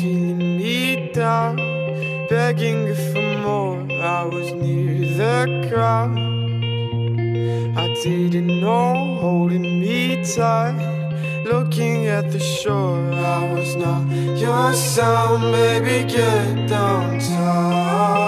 feeling me down, begging for more. I was near the ground. I didn't know holding me tight, looking at the shore. I was not your sound, baby. Get down downtown,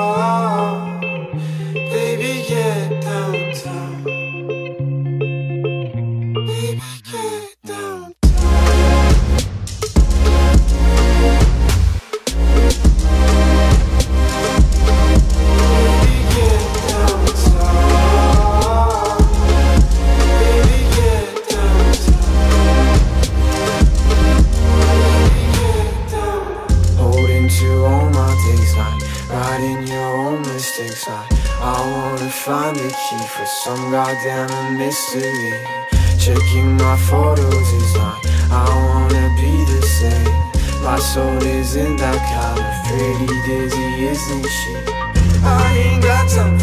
writing your own mistakes. Like I wanna find the key for some goddamn mystery. Checking my photos is like I wanna be the same. My soul isn't that kind of pretty dizzy, isn't she? I ain't got time